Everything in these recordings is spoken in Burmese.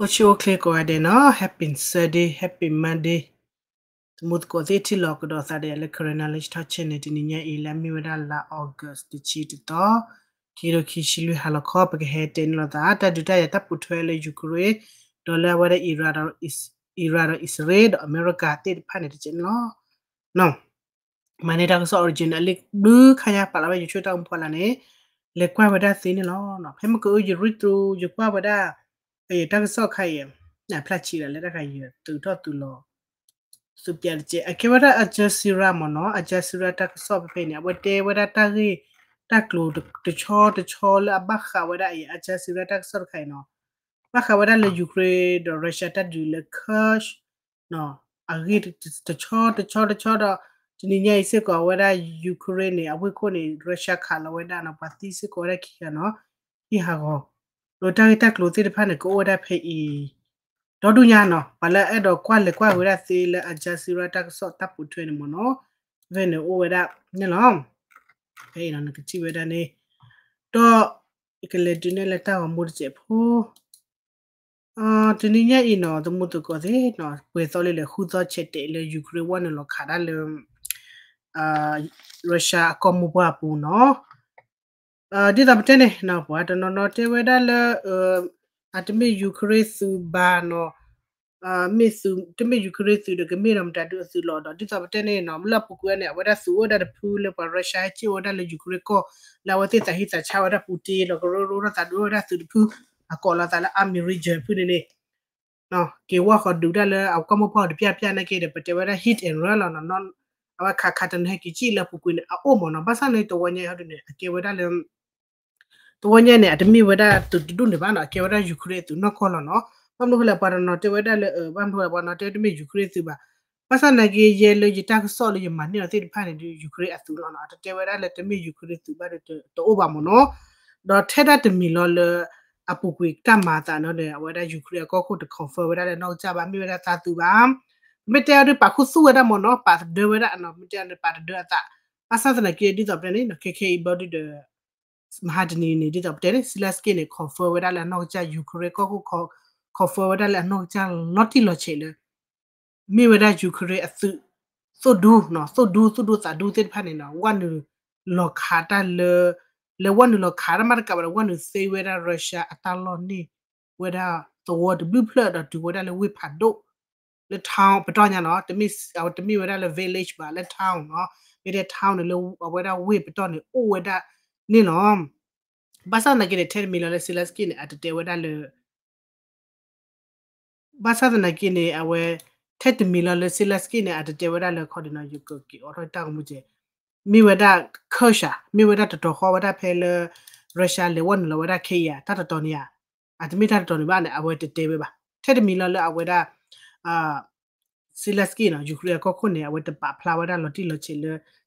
Ocho click ko ade no happy Sunday happy Monday Tumut ko te ti lok do sa de le corona le ta chen ne tin nya e la mi wada la August ti chi to ki ro ki shi lu hala ko pa ke he ten lo da ta du ta ya ta pu thwe le Ukraine dollar wada Iran is Iran Israel America te pa ne ti chen lo no mane da so originally du khaya pa la ba yu chu ta um pa la ne le kwa wada si ne lo no phe ma ko yu ri tu yu kwa wada အေးတက်ဆော့ခိုင်ရနာဖလက်ချီရလက်တခိုင်ရတူတော့တူလောစုပြတဲ့အကေဝရအဂျက်စီရာမနောအဂျက်စီရာတက်ဆော့ဖေးနေဝတဲဝရတာကြီးတက်လို့တချောတချောလဘခဝရအဂျက်စီရာတက်ဆော့ခိုင်နော်ဘခဝရလေယူကရိန်းဒရုရှားတက်ဒီလေခတ်နော်အဂိတချောတချောတချောတော့ဒီနေ့ညစစ်ကောဝရယူကရိန်းနေအဝိခွနေရုရှားခါလဝဒနာပတ်တိစစ်ကောရခိကနော်ဒီဟာကော လိုတာတက်ကလိုတိတဖာနေကိုဝဒဖေအီဒေါ်ဒူညာနော်ဘာလဲအဲ့တော့ကွာလေကွာဝရစီလဲအဂျာစီရတက်ဆော့တပ်ပူထွေးနေမနော်ဗေနေအိုဝဒညလောဖေးနော်ကချိဝဒနေတော့ကလေဒင်းလက်တာမူချေဖို့အာဒီနေ့ညအင်းတော့တမှုတကောသေးနော်ဝေသောလေးလေခူသောချက်တဲ့လေယူကရိန်းဝန်လောခါဒါလေအာရုရှားကောမှုပွားပူနော် အာဒီတော့တဲ့နော်ဘာတနော်နော်တေဝဒါလအတမေယူကရိစုဘာနော်အာမေစုတမေယူကရိစုတကမေရမတတူစုလောတော့ဒီတော့တဲ့နော်မလပကွဲနေဝဒါစုဝဒါဖူလေပါရုရှားချီဝဒါလေယူကရိကိုလာဝတိတဟိတချဝဒါပူတီလောကရိုရိုတာဒူဒါစုဖူအကောလာတလာအမီရီဂျန်ဖူနေနေနော်ကေဝါခဒူဒါလေအောက်ကမဖော်ပြပြနေကေတဲ့ပတေဝဒါ hit and run နော်နော်အဝခခတန်ဟကီချီလပကွေးနေအိုမနော်ဘာစနေတော့ဝညဟုတ်နေကေဝဒါလေ ตัวเนี่ยเนี่ยจะมีเวลาตุดดุนเดี๋ยวบ้านอะเกี่ยวกับยูเครนตุนอกคนเนาะบ้านเราปารานอเตเวดาเลยเออบ้านเราปารานอเตจะมียูเครนตุบ้าภาษาหนักเยเลยจิตาก็สอนเลยมันเนี่ยที่ผ่านในยูเครนอัตุลเนาะเตเวดาเลยจะมียูเครนตุบ้าเดตัวโอบามเนาะดอเทดาจะมีลอเลยအပူကွေကမ္မာတာနော်လေဝဒယူကရိကောခုတကွန်ဖာဝဒလည်းနောက်ကြပါမိဝဒတာတူပါမတဲရပါခုစုဝဒမနော်ပါဒဝဒနော်မတဲရပါဒဝတာအဆသနာကေဒီတော့ပြနေနော် KK body de မဟာဒနီနေဒီတော့တဲ့ဆီလတ်စကင်းနေခေါ်ဖော်ဝဒါလာနောက်ကြယူကရိကောကိုခေါ်ခေါ်ဖော်ဝဒါလာနောက်ကြလော်တီလော်ချေလေမိဝဒါယူကရိအသုဆိုဒူနော်ဆိုဒူဆိုဒူသာဒူတဲ့ဖာနေနော်ဝန်လော်ခါတာလေလေဝန်လော်ခါရမတ်ကဘဝန်စေဝဒါရုရှားအတလော်နေဝဒါတော်ဒဘလူးဖလက်တော့ဒီဝဒါလေဝိဖတ်ဒိုလေထောင်းပတော်ညာနော်တမိတမိဝဒါလေ village ပါလေထောင်းနော်မိတဲ့ထောင်းလေဝဒါဝိပတော်နေအိုဝဒါနေနော်ဘာသာနာကိတဲ့ 10မီလလေဆီလက်စကိနေအတတေဝဒါလေဘာသာနာကိနေအဝဲ10မီလလေဆီလက်စကိနေအတတေဝဒါလေခေါ်ဒနာယူကိုကီအော်တောက်မှုကျမိဝဒါခောရှာမိဝဒါတတော်ခေါ်ဝဒါဖဲလေရုရှားလေဝန်လဝဒါခေယာတတတော်နီယာအတမီတတတော်နီဘာနဲ့အဝဲ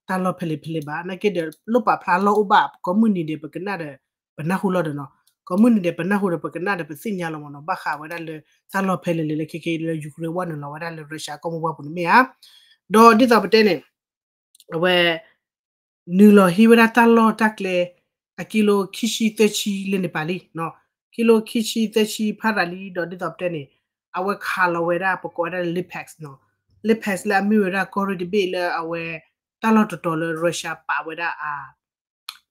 တတေပဲပါ10မီလလေအဝဲဒါအာဆီလက်စကိနော်ယူကရိန်းကောခုနေအဝဲတပါဖလာဝဒါလော်တီလော်ချီလေတာလော်ဖလေဖလေပါနကေဒလုပါဖလာလောဥပကွန်မြူနီတီပကနာတဲ့ဘနာဟုလောဒနော်ကွန်မြူနီတီဘနာဟုပကနာတဲ့ပစိညာလောမနော်ဘခဝဒါလေတာလော်ဖလေလေခေခေလေယူကရိန်းဝနလောဝဒါလေရုရှားကောမဘပုန်မေယာဒေါ်ဒီတာပတဲနေဝဲနူလောဟီဝဒါတာလောတက်လေအကီလိုခိရှိတချီလေနေပါလီနော်ကီလိုခိရှိတချီဖာရလီဒေါ်ဒီတာပတဲနေအဝဲခါလောဝဲဒါပကောဒါလစ်ပက်စ်နော် lip has la mi wera koro de be la awe တလော့တော်တော်ရုရှားပါဝဒအာ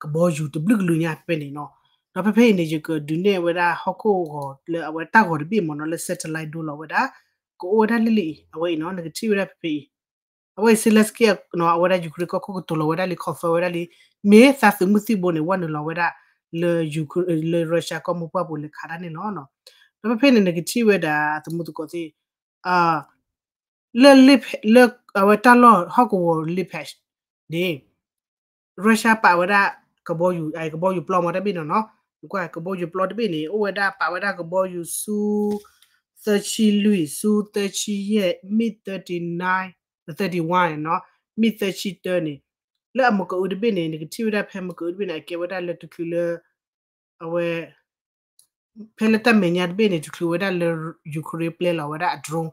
ကဘောယူတဘလကလူညာပဲနေနော်တော့ဖဖေးနေကြကဒုနေဝဒဟခုကိုလေအဝတာကိုဒီမနော်လေ satellite ဒိုလောဝဒကိုဝဒလလီအဝေနော် negative ရဖဖေးအဝေစလက်စကနော်အဝဒယူခရကိုကိုတိုလောဝဒလီခေါ်ဖဝဒလီမေသာစမှုစီဘနေဝနလောဝဒလေယူလေရုရှားကမပပလေခါရနေနော်နော်တော့ဖဖေးနေ negative ဝဒသမုတကိုစီအာလေလစ်လေအဝတာလောဟောက်ကိုလစ်ဖက် ဒီရုရှားပါဝဒကဘောယူအဲကဘောယူပလောမတပိနော်ကွာကဘောယူပလောတပိနေဩဝဒပါဝဒကဘောယူစူသချီလူစူသချီရဲ့မီ39 31နော်မီသချီတနေလက်မကူဒပိနေ negative ရဖဲမကူဒပိနေကေဝဒလက်တကူလအဝဲဖဲလက်တမညာဒပိနေတကူဝဒလက်ယူကရိပလေလာဝဒအဒရုံ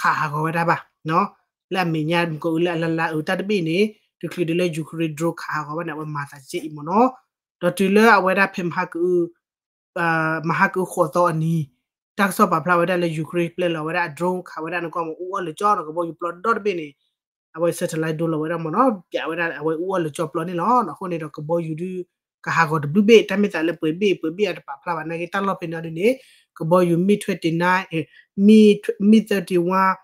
ခါဟာဝဒပါနော်လက်မညာကိုလလလာဥတတပိနေ ดูคือเดลยูคริโดคาเาว่าเนี่ยวันมาตัาเจอิมโนดอตือเลอเอาไว้ได้เพมฮักือเอ่อมาฮักอือขวดตอันนี้จากสอบปลาไว้ได้เลยยูคริเล่ยเราไว้ได้โดรนขาไว้ได้นก็มาอ้วนเลยจอนก็บอกอยู่ปลอดดอดเบนี่เอาไว้เซตไลท์ดูเราไว้ได้มันเนาะอย่าไว้ได้เอาไว้อ้วนเลยจ้อปลอดนี่เนาะเราคนนี้เราก็บอกอยู่ดูก็หากดบุเบทำไม่แต่เลยเปิดเบเปิดเบอะไปลาพลาวันนั้นก็ตั้งรอบเป็นอะไรนี่ก็บอกอยู่มีทเวนตี้ไนน์มีมีเทอร์ตี้วัน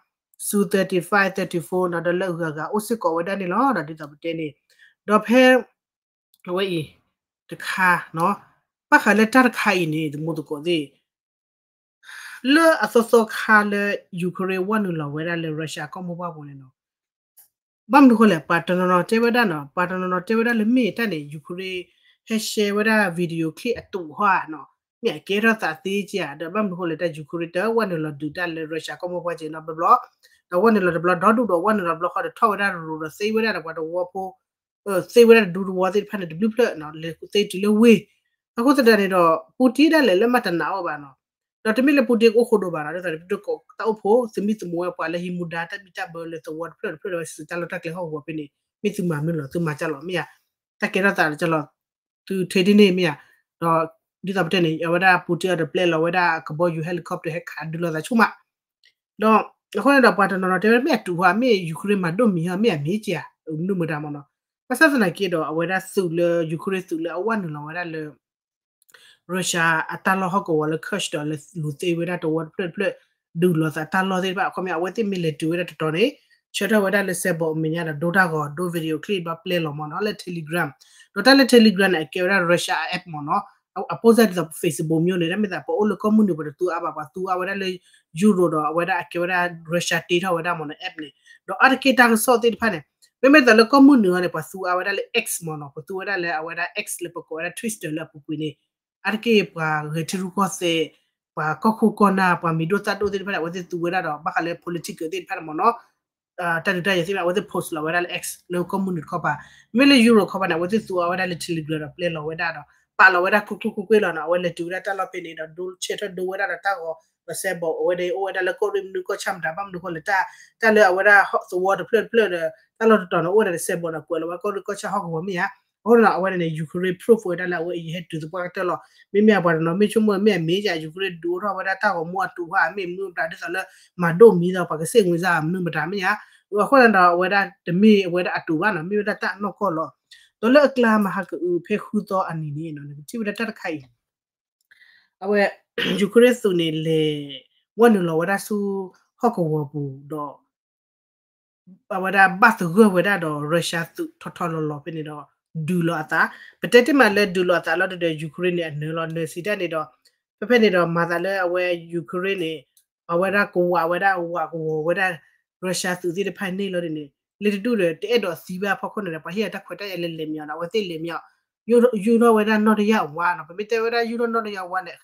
လောက်ခါအိုစစ်ကောဝဒနေလောဒါဒီတော့တဲနေတော့ဖဲဝေးတခါနော်ပခါလက်တခါဤနေဒီမို့တော့ကိုဒီလေအစောစောခါလေယူကရိန်းဝန်လောဝဲရလေရုရှားကောမဘဘနေနော်ဘမ်ဒခိုလေပါတနော်တေဝဒနော်ပါတနော်တေဝဒလေမေတနေယူကရိန်းဟက်ရှေဝဒဗီဒီယိုခလစ်အတူဟာနော်မြဲကေရတာတေးကြတယ်ဘမ်ဒခိုလေတယူကရိန်းတဝန်လောဒူတလေရုရှားကောမဘချေနော်ဘ ဘလောတော့ဝန်လောဒဘလောဒေါ်ဒူတော့ဝန်လောဘလောခါတော့ထောက်ရရရစေဝရတော့ကတော့ဝဖို့စေဝရဒူဝါတဲ့ဖက်နေဒဘလဖလက်နော်လေစေတီလေဝေးအခုတတဲ့တော့ပူတီတယ်လေလက်မတနာပါနော်တော့တမီလေပူတီကိုခိုဒိုဘာနာတဲ့ပြတော့တောက်ဖို့စမီတမွေပွာလေဟီမူဒါတမီတဘလေတော့ဝတ်ဖလက်ဖလက်စတလတက်လေဟောဝပနေမိသူမမလို့သူမကြလို့မရတကယ်တော့တာကြလို့သူထေဒီနေမရတော့ဒီတော့တဲ့နေဝဒပူတီရတဲ့ပလက်လောဝဒကဘောယူဟယ်လီကော်ပတာဟက်ခါဒူလောဒါချုမတော့ အခုတော့ပါတနော်တဲ့မြတ်တူဟာမြေယူကရိန်းမှာတော့မီဟာမြေမေးကြနုမတာမနော်ပစစနာကေတော့အဝဒစုလယူကရိန်းစုလအဝနလောဝဒလေရုရှားအတလောဟကောဝလခရှ်တော်လေလူသေးဝဒတော့ဝတ်ဖလက်ဖလက်ဒူလောစာတလောသေးပါအခမအဝတိမီလေတူဝဒတော်နေချတ်ဝဒလေဆက်ဘောမင်းရဒိုတာကောဒိုဗီဒီယိုကလစ်ပါပလေလောမနော်လေ Telegram ဒိုတာလေ Telegram အကေရရုရှား app မနော် အပိုဇက်တော့ Facebook မျိုးနေတယ်မြတ်ပေါ်အလကမွန်တွေတူအပါပါသူအဝရလေယူရိုတော့အဝရအကေရရုရှားတေထဝရမနော် app နေတော့အကေတာဆော့တေဖာနေမေမေတလကမွန်နေရပါသူအဝရလေ X မနော်ပသူဝရလေအဝရ X လေပကောရ Twister လေပပူနေအကေပါရတီရူကောစေပါကခုကနာပါမီဒိုတာဒိုတေဖာဝတ်သူဝရတော့ဘာခလေ political တေဖာမနော်တန်တရစီမဝတ် post လာဝရလေ X လေကမွန်နေခပါမေလေ euro ခပါနာဝတ်သူအဝရလေ telegram play လာဝရတော့ ပါလဝဒကုကုကုကွေလာနာဝဲလေတူရတလပနေတော့ဒူချေတဒူဝဒတာကောမဆေဘောဝဒေဝဒလကိုရင်နုကိုချမ်ဒါဘမ်ဒူကိုလတာတလေဝဒဟော့သဝဒဖလက်ဖလက်တလတော်နော်ဝဒဆေဘောနာကွယ်လဝကိုကိုချဟောက်ဝမီယာဟောလာဝဒနေယူကရိန်း proof ဝဒလာဝေဟက်တူဒပွားတလောမိမြပါနော်မိချုံမမြမေးကြယူကရိန်းဒူရဝဒတာကိုမွတ်တူဟာမိမြူတာဒဆလမဒိုမီတော့ပါကစေငွေစားမနမတာမီယာဟောလာတော့ဝဒတမီဝဒအတူပါနော်မိဝဒတာနော်ကောလော ဒလကလာမဟာကူဖေခုတော့အနီနေနော်တိဝဒတခိုင်အဝဲယူကရိန်းစုနေလေဝနလောဝဒဆူဟော့ကဝဘူတော့ပဝဒဘတ်ဂဝဒတော့ရုရှားသူထထလောလောပြနေတော့ဒူလောတာပတက်တမလဲဒူလောတာလောတဲ့ယူကရိန်းနဲ့နယ်လောနယ်စီတက်နေတော့ဖဖက်နေတော့မာသာလဲအဝဲယူကရိန်းနဲ့အဝဲရကိုဝဝဒဝကိုဝဒရုရှားသူစီတဲ့ဖိုင်နေလောတဲ့နေ လေတူလေတဲ့တော့စီဘာဖောက်ခွနေတယ်ပါဟိရတက်ခွတ်တက်ရလေလေမြောက်တော့ဝတိလေမြောက်ယူယူတော့ဝဒနော်ရဝါနော်ပမိတဲဝဒယူတော့နော်ရဝါနဲ့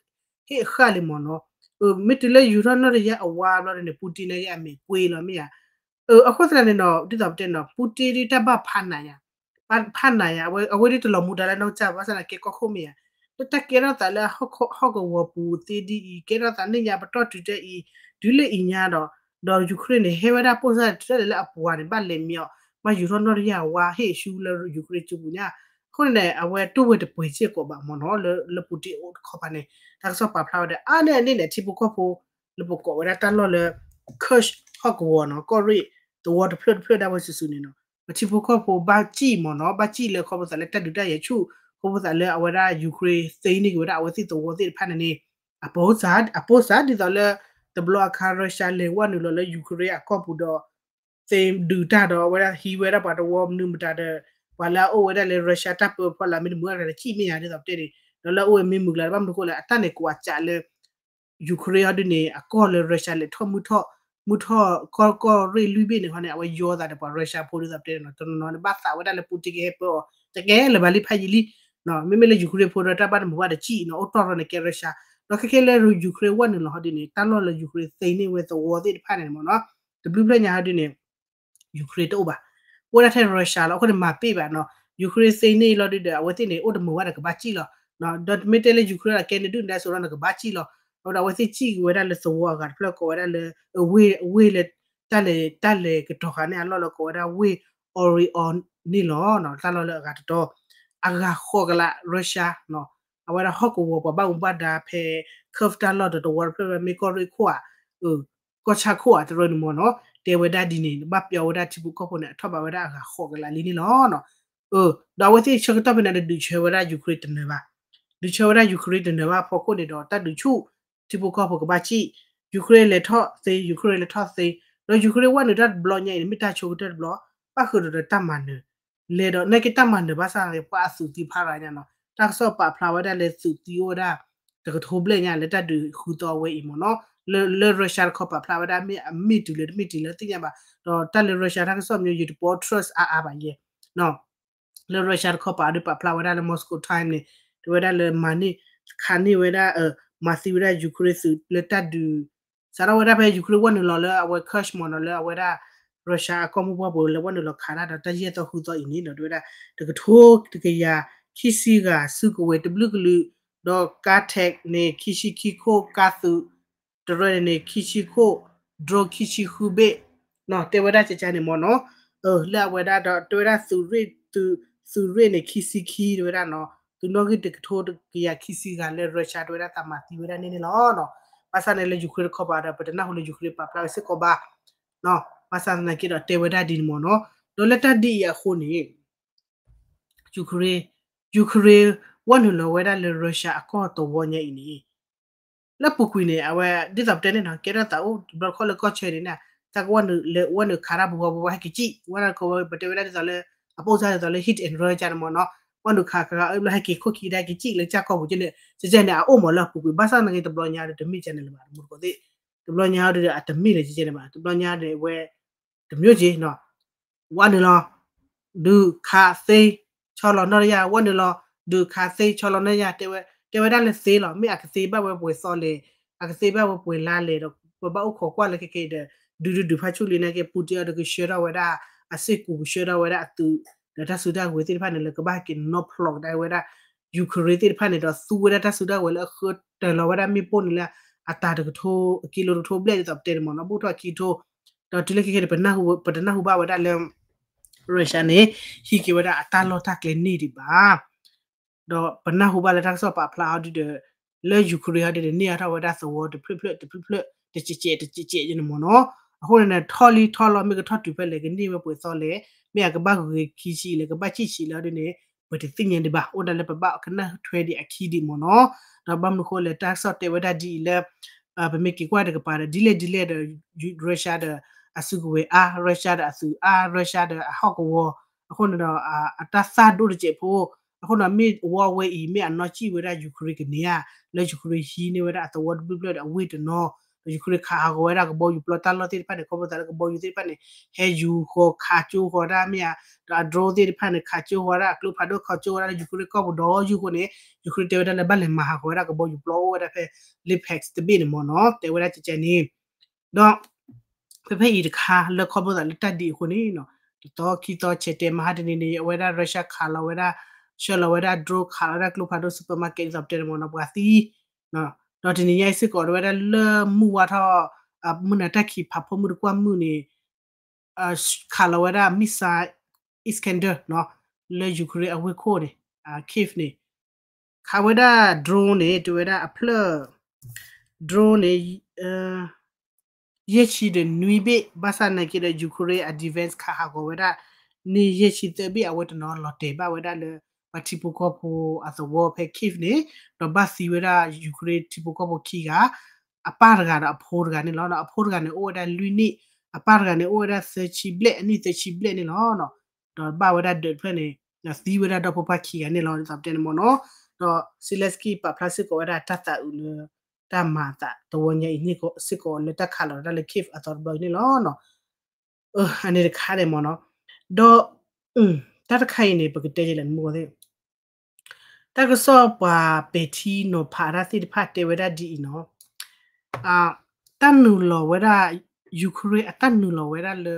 ဟေခါလီမနော်မစ်လေယူတော့နော်ရအဝါလောတဲ့ပူတင်ရဲ့အမေကွေးလောမြေရအခုစရနေတော့ဒီတော့တဲ့နော်ပူတီဒီတဘဖန်နိုင်ရဖန်နိုင်ရအဝအဝဒီတလမူတလည်းတော့ချပါစနာကေကောခုမြေရတက်ကေရတာလည်းဟော့ဟော့ကဝပူတီဒီကေရတာနေရပတော့တူတဲ့ဤဒူလေအညာတော့ တော့ယူကရိန်းနေဟေဝဒါပိုစားတဲ့လေအပွားနေပါလေမြော့မယူရောနော်ရဝါဟေရှူလေယူကရိန်းချူညာခုနေအဝဲတူဝဲတပွေချစ်ကိုပါမနော်လေပူတီအိုခေါပါနေဒါဆိုပါဖလာတဲ့အားနဲ့အနေနဲ့တီပကောဖိုလေပကောဝရတန်လောလေခရှ်ဟော့ကဝနော်ကောရီတဝတ်ဖလတ်ဖလတ်ဒါဝဆူနေနော်မတီပကောဖိုဘာကြည့်မနော်ဘာကြည့်လေခေါပစလေတက်ဒူတရဲ့ချူခေါပစလေအဝရယူကရိန်းသိန်းနေကဝရအဝစီ တဝတိဖန်နေအပေါ်ဇာအပေါ်ဇာဒီတော့လေတဘလခါရရှာလေဝနုလလေယူကရိန်းအကော့ပူတော့သေဒူတာတော့ဝရဟီဝရပါတော့ဝမ်နုမတာတဲ့ဝလာအိုဝရလေရုရှားတပ်ဖလာမင်းမူရတဲ့ချိမရတဲ့တော့တဲ့တော့လာအိုမင်းမူလာဘာမကိုလာအတန်နေကွာချလေယူကရိန်းဒနေအကော့လေရုရှားလေထမှုထော့မှုထော့ကောကောရီလူဘီနေဟနေအဝယောတာတဲ့ပါရုရှားပိုးတဲ့တဲ့နော်တော်နော်ဘာသာဝရလေပူတီကေပေါ်တကယ်လေဘာလီဖိုင်လီနော်မမေလေယူကရိန်းပိုးတဲ့တပ်ပါမူရတဲ့ချိနော်အော်တော်ရနေကေရုရှား เราแค่เล่นยูเครนวันหนึ่งเราเขาดีนี่ตั้งรอเรายูเครนเซนี่เวสวอร์ที่ผ่านเนี่ยมั้งเนาะแต่บลูเบลเนี่ยเขาดีนี่ยูเครนตัวบ่ะวันนั้นรัสเซียเราคนมาปีแบบเนาะยูเครนเซนี่เราดีเดียววันที่เนี่ยโอ้ดมือว่าเราก็บ้าจีเราเนาะดอทไม่ได้เลยยูเครนเราแค่เนี่ยดูได้ส่วนเราก็บ้าจีเราเราวันที่จีเวลาเลยสวอร์กันเพราะก็เวลาเลยเวเวเลยตั้งเลยตั้งเลยก็ถอดขันเนี่ยเราเราก็เวลาเวออริออนนี่เหรอเนาะตั้งเราเลยก็ตัวอาการโคกละรัสเซียเนาะ awara hoko wo pa ba umba da phe curve da lot the world phe me ko ri kwa u ko cha kwa to ro mo no te we da dini ba pya wo da ti bu ko ko na thoba wa da ga ho ga la li ni no no u da wo ti chok ta phe na du che wa da ju kri te ne ba du che wa da ju kri te ne ba pho ko ni do ta du chu ti bu ko pho ga ba chi ju kri le tho se ju kri le tho se do ju kri wa ni da blo nyai mi ta chok ta blo pa khu do ta man ne le do na ki ta man ne ba sa le pa su ti pha ra nya no ba do ta le russia ta so myo yu to trust a a ba ye no le russia ko pa du pa phla wa da le moscow time ni de wa da le mani khani wa da ma si wa da ukraine su le ta du sa ra wa da ba ukraine wa no le wa cash mo no le wa da ရုရှားအကောမှုဘဘလဝနလခါနာတရတော့ဟူတော့အင်းနော်တွေ့တာတကထိုးတကရာ ခီစီကစုကဝဲတဘလူကလူတော့ကာတက်နေခီရှိခီခိုကာသုတရနေခီရှိခိုဒရခီရှိခုဘေနော်တေဝဒချချနေမနော်အလာဝဒတော့တွေ့တာစုရသူစုရနေခီစီခီတွေ့တာနော်သူနော်ကတကထိုးတကရာခီစီကလည်းရုရှားတွေ့တာတမတီဝဒနေနေနော်နော်ပါစနေလေယူခရခေါ်ပါတာပတနာဟိုလေယူခရပါပလာစစ်ကောပါနော် masana kira tewada din mo no do leta di ya khoni ukraine ukraine wanu lo weda le russia ako to wonya ini la pukui ne awa disap tene na kera ta o bal khole ko chere na ta wanu le wanu khara bu bu ha ki chi wana ko ba tewada di le apo sa da le hit and roll jan mo no wanu kha kha la ha ki ko ki da ki chi le cha ko bu je ne je je ne a o mo la pukui ba sa na ke to blo nya de mi channel ma mu ko de to blo nya de a de mi le je je ne ma to blo nya de we တမျိုးကြီးနော်ဝါနလောဒုခါသိချော်လော်နော်ရဝါနလောဒုခါသိ ချော်လော်နော်ရတေဝတေဝဒါလေစေးလောမိအခစေဘဝပွေစောလေအခစေဘဝပွေလာလေတော့ဘဘဥခေါ်ကွာလေကေတဲ့ဒူဒူဒူဖာချူလီနေကေပူတီရဒကရှေရဝဒါအစစ်ကူရှေရဝဒါအတူဒတာဆူဒါဝေတိဖာနေလေကဘာကင်နော့ဖလော့ဒိုင်ဝဒါယူခရီတိဖာနေတော့သူဝဒါတာဆူဒါဝဲလေခတ်တယ်လောဝဒါမီပွန်လေအတာတကထိုးကီလိုထိုးဘလက်တော့တဲမနော်ဘူတော့ကီထိုးတော့ဒီလကိကေပနာဟုပဒနာဟုဘဝဒါလေ ရုရှားနေဟီကေဝဒါအတာလောတာကလေနေဒီပါတော့ပနာဟုဘလက်တက်ဆော့ပါဖလာဒီ de le ukraine de ne ata wada so wo de flip flip de flip flip de chi chi de chi chi ni mo no အခုလည်းထော်လီထော်လော်မိကထော်တူပဲလေကနေမပွေစောလေမြကဘာကိုခီချီလေကဘာချီချီလာဒီနေဘတ်သိညင်ဒီဘာအိုဒါလေပပခနထွေဒီအခီဒီမနောတော့ဘမ်နခိုလေတက်ဆော့တေဝဒါဒီလေဘမေကီကွာတကပါဒီလေဒီလေရုရှားတဲ့ အစုကွေအာရုရှားတဲ့အစုအာရုရှားတဲ့အဟောက်ကောအခုတော့အတဆာဒုရချေဖို့အခုတော့မေဝဝဲအီမေအနော်ချီဝဲရယူကရိကနေရလေယူကရိဟီနေဝဲအတဝတ်ဘလတ်အဝိတနော်ယူကရိခါဟောဝဲရကဘောယူပလတလောတိဖာနေကောဘတကဘောယူတိဖာနေဟဲယူခေါ်ခါချိုခေါ်ရမြာဒါဒရိုတိဖာနေခါချိုခေါ်ရကလုဖာဒိုခါချိုရယူကရိကောဘဒေါ်ယူကိုနေယူကရိတေဝဒလည်းဘလည်းမဟာခေါ်ရကဘောယူပလောဝဲရဖဲလစ်ဟက်စ်တဘင်းမောနော်တေဝရချချနေတော့ ဖဖေဤတခါလက်ခေါ်ဖို့လက်တက်ဒီခုနေနော်တော့ကီတော့ချက်တယ်မဟာဒနေနေဝဲရရုရှားခါလာဝဲရရှလဝဲရဒရိုခါလာကလုဖာဒိုစူပါမားကတ်ဇပ်တယ်မောနော်ပွားစီနော်တော့ဒီနေ့ရိုက်စစ်ကော်ဝဲရလမှုဝါထောအမှုနတက်ခီဖဖမှုကွာမှုနေအခါလာဝဲရမစ်စာအစ္စကန်ဒါနော်လေယူကရိအဝဲခိုးနေအခိဖနေခါဝဲရဒရိုးနေတွေ့ရအဖလဒရိုးနေအာ ye chi de nui be basa na ki de jukure a defense kha ha go weda ni ye chi te bi a weda no lo te ba weda le ba tipu ko po as a war pe kif ne do ba si weda jukure tipu ko po ki ga a par ga a phor ga ni lo no a phor ga ni o weda lui ni a par ga ni o weda se chi ble ni se chi ble ni lo no do ba weda de pe ni na si weda do po pa ki ga ni lo sa te mo no do sileski pa plastic ko weda ta ta u le တမတာတဝညိနိကိုစစ်ကိုလက်တက်ခါလောဒါလေခိဖအတော်ဘလနီလောနော်အနေခါတယ်မနော်ဒေါ်อืมတတ်ခိုင်နေပကတဲ့လန်မိုတဲ့တကဆောပါပေတီနိုဖာရာတိဖတ်တေဝဒဒီနော်အာတန်နူလောဝဒယူကရိန်းအတန်နူလောဝဒလေ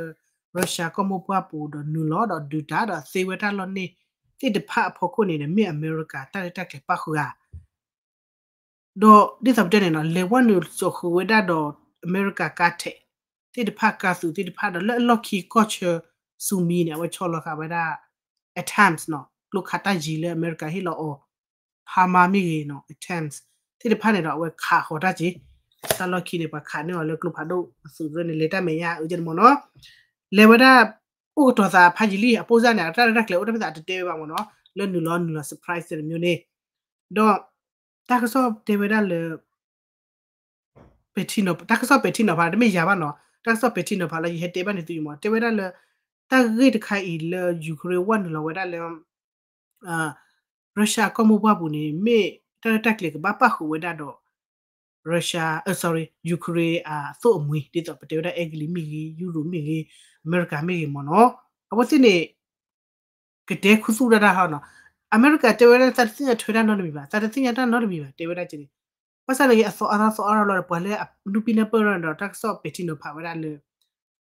ရုရှားကမပွားပူဒနူလောဒဒူတာဒသေဝဒလောနေတိတဖဖို့ခုနေမြေအမေရိကတက်တက် ke pa khu ya တော့ဒီစပ်တဲ့နော်လေဝန်နူဆိုခဝဒတော့အမေရိကကတ်တဲ့တိတဖတ်ကဆူတိတဖတ်တော့လော်ခီကော့ချာဆူမီနေဝချောလခဝဒ at times နော်လုခတာဂျီလေအမေရိကဟီလောအောဖဟာမာမီနော် attempts တိတဖာနေတော့ဝဲခါခေါ်တကြီးဆာလော်ခီနေပါခါနေော်လေကလုဖာဒိုဆူရနေလေတမေယာဥဂျန်မနော်လေဝဒဥတော်သာဖာဂျီလီအပိုးစားနေတရရက်လေဥတပတာတေးပါမနော်လွန်နူလောနူလော surprise တဲ့မျိုးနေတော့ တာကဆော့တေဝဒလေပက်တီနိုတာကဆော့ပက်တီနိုပါဒမေယာပါနော်တာကဆော့ပက်တီနိုပါလေဟက်တေးပါနေတူမတေဝဒလေတာဂိတ်ခိုင်အီလေယူကရေဝန်လောဝဒလေအာရုရှားကမဘဘူးနေမေတတက်လေကဘာပါခုဝဒတော့ရုရှား sorry ယူကရိန်းအာသို့အမွေတိတော့ပတေရအဂလီမီယူရိုမီအမေရိကမီမနော်အဝတိနေကတဲ့ခုစုရတာဟာနော်အမေရိကတေဝရသတ်စင်ထွေးရနော်မီပါသတ်စင်ရတာနော် မီပါတေဝရချင်းပစလေအစောအသာစောအရလောပလေလူပိနပရန်တော့တက်ဆော့ပတီနိုဖာဝရလေ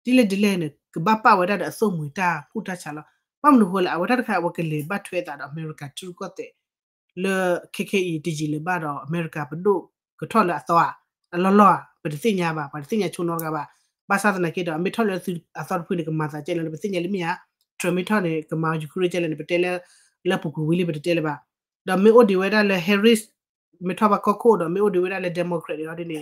ဒီလေဒီလေနေကဘပဝရတဲ့အစုံမူတာဖူတာချလာပမနဟိုလာဝရတခါဝကလေဘတ်ထွေးတာတော့အမေရိကတူကတဲ့လေ KKE ဒီဂျီလေဘာတော့အမေရိကဘ ဒုကထော်လာတော့အလောလောပဒသိညာပါပဒသိညာချုံတော့ကပါဘာသာတနကေတော့အမေထော်လေအသောဖွေးကမာစာကျဲလေပသိညာလိမီယာထရမီထော်နေကမာယူခရကျဲလေပတဲလေလပကူဝီလီပတဲလေပါဒါမေအိုဒီဝဲဒါလေဟယ်ရစ်မေထော်ပါကောကိုတော့မေအိုဒီဝဲဒါလေဒီမိုကရက်ရောဒီနေ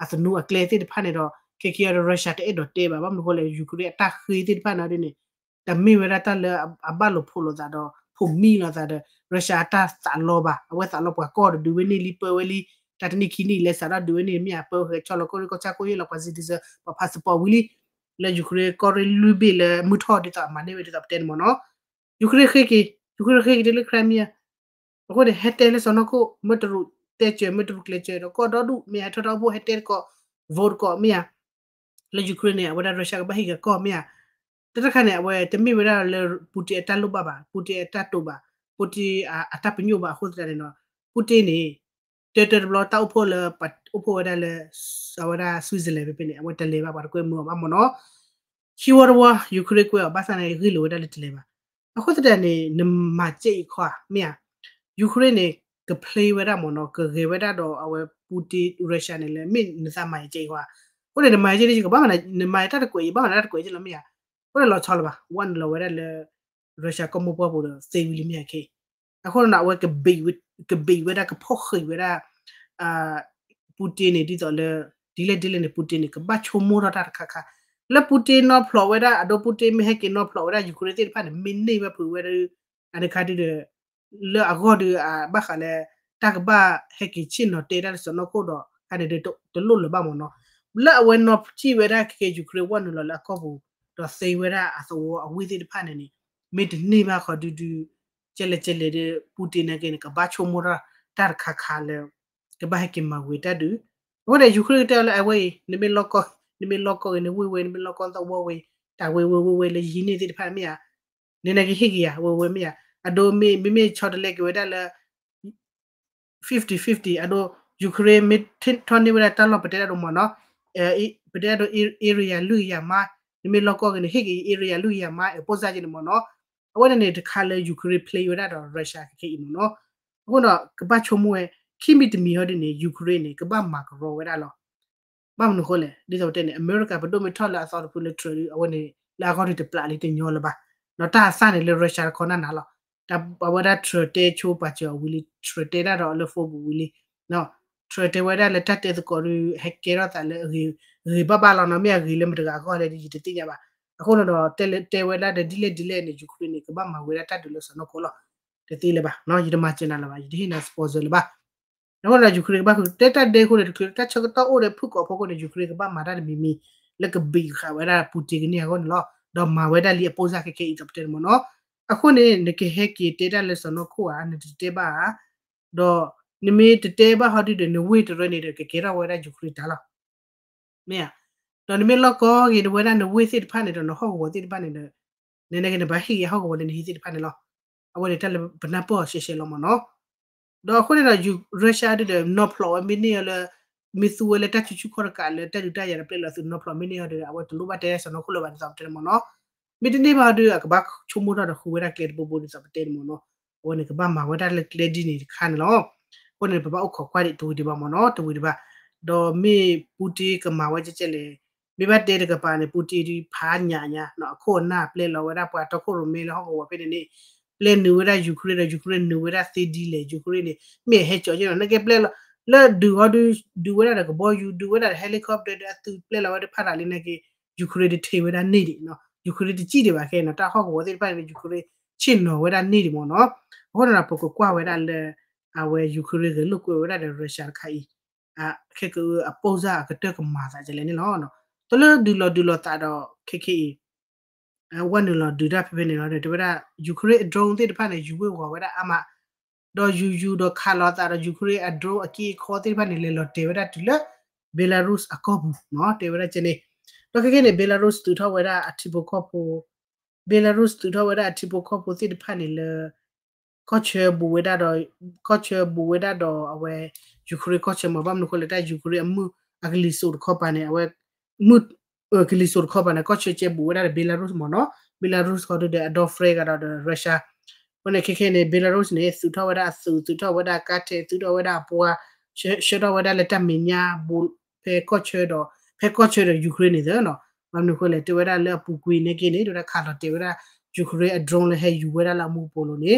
ဘိဝရပူတင်နေမဟာကျတယ်မနော်တာကြီးတယ်လို့လိမရတော့ဒီတော့တဲ့အဝဲယူကရိန်းဝတ်လို့ဝဲရလေရုရှားကမပွားပုံနေတာသိနေဝရတက်လို့နေတက်လည်းပမေနပ်ပေါ်ညညဖို့ခါလေဘနပ်ပေါ်ညညဖို့ခါစီနေလေဒီလေရုရှားလေဟိနေဝရယူကရိန်းအကောတကီတကီတကီတော့ပဝဲပါလောလာတာကေကေဖမှုတော့တဟိအဲ့တော့ဟိကေဝဲပါတော့ယူကရိန်းခိကေတနေပါယူကရိန်းကတိုရလဲစနခုမပကလေချေလဲစနခုလေထူတေလေထူကတဲ့အသနူအကလေတိဖာနေတော့ကေကေရရုရှားတဲ့တော့တေပါဘာမဟုတ်လေယူကရိန်းအတက်ခိတိဖာနာနေတမေဝရတာလဲအဘလို့ဖို့လို့သာတော့ဖို့မီလာသာတဲ့ရုရှားတာစာလောပါအဝဲစာလောပါကောဒူဝနေလီပဝဲလီတတနိခိနီလဲစားဒွေနေမြပဟချလကိုကိုချကိုရလပစီဒီစပဖတ်စပဝီလီလဲယူခရေကော်ရလူဘီလဲမူထော်ဒီတာမနေဝဒီတာတဲ့မနော်ယူခရေခေကီယူခရေခေကီဒီလခရမီယာအခုတဲ့ဟက်တဲလဲစနကိုမတရူ တဲချေမတရူကလေချေတော့ကောဒဒူမြာထတော်ဖို့ဟက်တဲကောဗိုဒ်ကောမြာလဲယူခရေနေဝဒါရုရှားကဘဟိကကောမြာတတခနဲ့အဝဲတမိဝဒါလဲပူတီအတက်လို့ပါပါပူတီအတက်တို့ပါပူတီအတက်ပညိုပါခုတဲ့နော်ပူတီနေတေတေဘလတောက်ဖို့လပတ်ဥဖို့ရလေစဝရဆွစ်ဇာလန်ပဲနေအဝတလေပါပါကွေးမောမနော်ချီဝရဝယူခရိကွေဘာသာနေရီလိုဒလေတလေပါအခုတဲ့နေနမကြိတ်ခွာမြယူခရိနေ ကပလေဝရမနော်ကဂေဝရတော့အဝပူတီရုရှားနေလေမင်းနစမိုင်ကြိတ်ခွာကိုနေနမိုင်ကြိတ်ကဘာမနမိုင်တတ်ကွေဘာမနတတ်ကွေချလမြကိုလောချောလပါဝန်လောဝရလေရုရှားကမပေါ်ပေါ်စေဝီလမြခေအခုတော့ဝက်ကဘေးကဘေးဝဒကဖောက်ခေဝဒအာပူတင်နေဒီတော့လေဒီလေဒီလေနေပူတင်နေကဘာချုံမောရတာခါခါလေပူတင်နော်ဖလော်ဝဒအဒိုပူတင်မဟကေနော်ဖလော်ဝဒယူကရိန်းဖာနေမင်းနေဘပူဝဒအနေခါဒီလေအဂေါ်ဒီအဘခလေတက်ဘာဟကေချင်း နော်တေရစနော်ကိုတော့အဲ့ဒီတော့တလို့လဘာမနော်လာဝဲနော်ချီဝဒကေယူကရိန်းဝနလလာကောဘူးတော့စေဝဒအစောအဝိသေတဖာနေနေမေတနေပါခေါ်ဒူဒူကျလေကျလေပူတင်နေကဘာချုံမောရတာခါခါလေကဘာဟကမဝေတတူဝတဲ့ယူခရတဲလအဝေးနိမလောကောနိမလောကောနိဝေဝေနိမလောကောတော့ဝေတာဝေဝေဝေဝေလေယင်းနေတဲ့ဖာမီယာနေနေခိကီယာဝေဝေမီယာ အဒိုမီမိမိချော်တလက်ကဝေတလ50 50အဒိုယူခရိမစ်ထွန်နေဝရတလောပတဲတော့မနော်အဲပတဲတော့ area လူရမှာနိမလောကောကနေဟိကီ area လူရမှာပိုစားခြင်းမနော်အဝနေတခါလေယူခရိ play ရတော့ရုရှားခိမနော်အခုတော့ကပတ်ချုံမွေခိမိတမီဟောဒီနေယူကရိန်းနေကပမာကရောဝဲတာလောဘာမနခိုလေဒီတော့တဲ့နေအမေရိကဘဒိုမီထော်လာဆော်ဖူလက်ထရီအဝနေလာခေါ်ဒီတပလာလီတင်ညောလပါနော်တာဆန်နေလေရုရှားခေါ်နာနာလော တာဘဝဒထရတေချိုပါချေဝီလီထရတေဒါတော့လဖိုဘူဝီလီနော်ထရတေဝဒါလက်တက်တဲ့ကောရီဟက်ကေရတာလေရီရီဘဘလာနော်မြရီလေမတကခေါ်လေဒီတတိညပါအခုတော့တဲတဲဝဲလာတဲ့ဒီလေဒီလေနေယူကရိန်းနေကဘာမဝဲတာတူလို့ဆိုတော့ကောလောတတိလေပါနော်ဒီမှာကျင်လာပါဒီဟိနာစပေါ်ဇယ်လေပါနော်လာယူကရိန်းဘာတက်တက်ဒေခုလေတက်ချက်တော့အိုးလေဖုကောဖို့ကိုလေယူကရိန်းကဘာမာတာမီမီ lek bi kha wera puti ni go lo do ma weda li poza ke ke itap te mo no အခုနေ နကေဟက်ကီတေတာလက်စနောခုအာနတေဘာတော့နိမေတတေဘာဟာဒီနဝေတရနေတဲ့ကေကေရဝဲရဂျူခရီတာလာမေယတော့နိမေလောကောဂီဒဝဲရနဝေစစ်ဖာနေတော့ဟောဝတိဖာနေတယ်နည်းနည်းကနေဘာဟီဟောကောနေဟီစစ်ဖာနေလောအဝဲတက်ဘနပေါ်ရှေရှေလောမနော်တော့ခုနေတော့ယူရုရှားတဲ့နော့ဖလောမီနီလေမီဆူဝဲလက်တချူချူခေါ်ကလေတက်တူတရရပလက်လဆူနော့ဖလောမီနီရတဲ့အဝဲတလူဘတဲ့ဆနောခုလောဘန်စောက်တယ်မနော် မီတနေပါဒူကဘာချုံမတော့ခူဝဲရကလေဘဘိုဒီစပတဲမနော်ဝနေကဘာမှာဝဲတာလေကလေဒီနေခါနော်ဝနေဘဘအခေါ်ခွာဒီတူဒီပါမနော်တူဒီပါတော့မေပူတီကမှာဝဲချက်ချက်လေမိဘတဲတကပါနေပူတီဒီဖာညာညာနော်အခုနာပလေလောဝဲတာပွားတော့ခုရမေလောဟောဝပဲနေပလေနူဝဲတာယူကရိန်းယူကရိန်းနူဝဲတာစီဒီလေယူကရိန်းနေမြေဟဲချောကျနော်ငကပလေလောလဲဒူဟောဒူဒူဝဲတာကဘောယူဒူဝဲတာဟယ်လီကော်ပတာအတူပလေလောဝဲတာဖာလာလေးနေကယူကရိန်းတေဝဲတာနေဒီနော် ယူကရိန်းကြည့်တယ်ပါခဲနော်တာဟောကဝဲတိပိုင်ယူကရိန်းချင်းနော်ဝဲတာနေဒီမောနော်ဟောတာပကကွာဝဲတာလဲအဝဲယူကရိန်းကလုကွဲဝဲတာရုရှားခိုင်အခေကအပေါ်စားကတက်ကမာစားကြလဲနေနော်နော်တလဒူလဒူလတာတော့ခေခေအဝန်ဒူလဒူဒါဖေဖေနေတော့တပတာယူကရိန်းဒရုန်းတိတဖက်နေယူဝဲဝဲ တာအမတော့ယူယူတော့ခါလာတာတော့ယူကရိန်းအဒရိုအကီခေါ်တိဖက်နေလေလို့တေဝတာတူလဘယ်လာရုစ်အကောဘူးနော်တေဝတာချင်းနေတော့ခေခေနေဘယ်လာရုစ်တူထောက်ဝဲတာအတီဘိုကော့ပိုဘယ်လာရုစ်တူထောက်ဝဲတာအတီဘိုကော့ပိုတိတဖက်နေလေကော့ချေဘူဝဲတာတော့ကော့ချေဘူဝဲတာတော့အဝဲယူကရိန်းကော့ချေမဘမ်နုခလေတာယူကရိန်းအမှုအကလီဆိုခေါ်ပါနေအဝဲမှုကလီဆိုခေါ်ပါနေကော့ချေချေဘူဝဲတာဘယ်လာရုစ်မနော်ဘယ်လာရုစ်ခေါ်တဲ့အဒေါ်ဖရေကတော့ရုရှားဘယ်နဲ့ခေခေနေဘယ်လာရုစ်နေသူထောက်ဝဲတာသူသူထောက်ဝဲတာကတ်တေသူထောက်ဝဲတာပွားရှေတော့ဝဲတာလက်တမင်းညာဘူဖေကော့ချေတော့ ဖေကော့ချေတော့ယူကရိန်းနေတယ်နော်မမ်နုခလေတေဝဲတာလက်ပူကွေနေကိနေတော့ခါတော့တေဝဲတာယူကရိန်းအဒရုန်းလေဟဲယူဝဲတာလာမှုပိုလို့နေ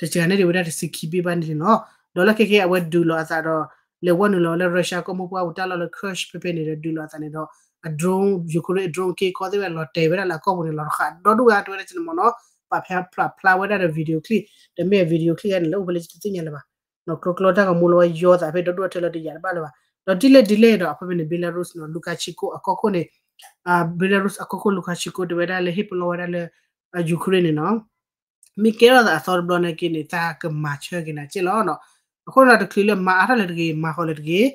တချာနေတွေဝဒတစီခီပေးပါနေနော်ဒေါ်လာကေကေအဝဲဒူလောအစားတော့လေဝနလောလေရုရှားကမပွားဦးတလာလေခရရှ်ပေးပေးနေတဲ့ဒူလောအစားနေတော့အဒရုန်းယူကရိန်းဒရုန်းကေခေါ်တဲ့လော်တေဝဲလာကောမနေလော်ခါဒေါ်ဒူရတွေ့တဲ့ချင်မနော်ပါဖျားဖလာဖလာဝဲတဲ့ဗီဒီယိုကလစ်တမဲဗီဒီယိုကလစ်ကနေလို့ဘယ်လိုသိညာလဲပါနော်ကလိုကလိုတာကမူလောယောတာဖေဒေါ်ဒူထလတရပါလား တော့ဒီလေဒီလေတော့အဖေနေဘီလာရုစ်နော်လူကာချီကိုအကောကိုနေအာဘီလာရုစ်အကောကိုလူကာချီကိုတဝဲတာလေဟိပလောဝဲတာလေယူကရိန်းနော်မိကေရတာအစောဘလနကိနေတာကမာချေကိနာချီလောနော်အခုတော့တခလီလမာအားလည်းတကယ်မာခေါ်လည်းတကယ်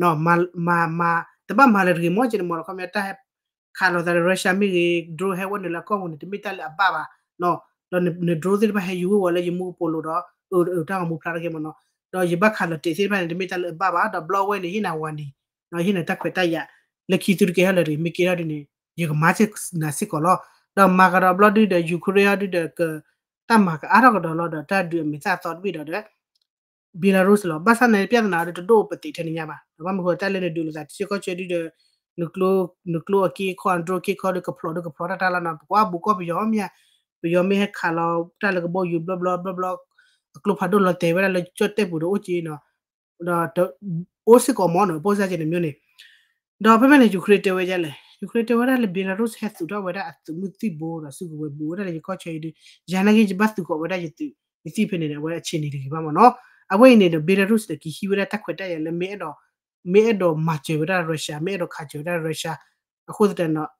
နော်မာမာမာတပတ်မာလည်းတကယ်မောချင်မောခမတာခါလို့တဲ့ရုရှားမိဒရိုဟဲဝနလာကောဝင်တမိတလည်းအပပါနော်တော့နေဒရိုစစ်ဘဟယူဝလည်းယမှုပို့လို့တော့ဟိုတောင်းမှုဖလာခဲ့မနော် တော့ရဘခါလို့တေးစစ်ဘတမိတလည်းအပပါတော့ဘလော့ဝဲနေဟိနာဝန်ဒီနော်ဟိနာတက်ခွေတက်ရလက်ခီတူကေဟလည်းမိကေရဒီနေရကမာချစ်နာစစ်ကောလို့တော့မာကရဘလော့ဒီတဲ့ယူကရိန်းဒီတဲ့တမကအားရကတော့တော့တတ်တွေ့မိသားတော်ပြီးတော့တဲ့ဘီလာရုစ်လောဘာသာနယ်ပြဿနာတွေတို့ပတိထနေညမှာဘာမှမဟုတ်တက်လည်းဒူလို့စားချီကောချီဒီတဲ့နူကလိုနူကလိုအကီခွန်ဒရိုကီခေါ်ကဖလိုဒကဖလိုတာလာနာပွားဘူကောဘယောမြဘယောမြခါလောတက်လည်းဘောယူဘလဘလဘလဘလ ကလိုဖာဒိုလတေဝဲလည်းချွတ်တဲ့ဘူးတို့ချီနော်တော့အိုးစကောမောနော်ပိုးစားချင်တဲ့မျိုးနေတော့ဖက်ဖက်နေယူခရစ်တေဝဲကြလဲယူကရိန်းဝရလေဘီလာရုစ်ဟက်သူတော့ဝရအသူမတိဘောရစုကဝဘူရလေကောချေဒီဂျာနာကြီးဘတ်သူကဝရရတူဒီစီဖနေတယ်ဝရအချင်းနေတယ်ဘာမနော်အဝိနေတယ်ဘီလာရုစ်တကီဟီဝရတက်ခွတ်တက်ရလေမဲတော့မဲတော့မာချေဝရရုရှားမဲတော့ခါချေဝရရုရှားအခုတဲ့နော်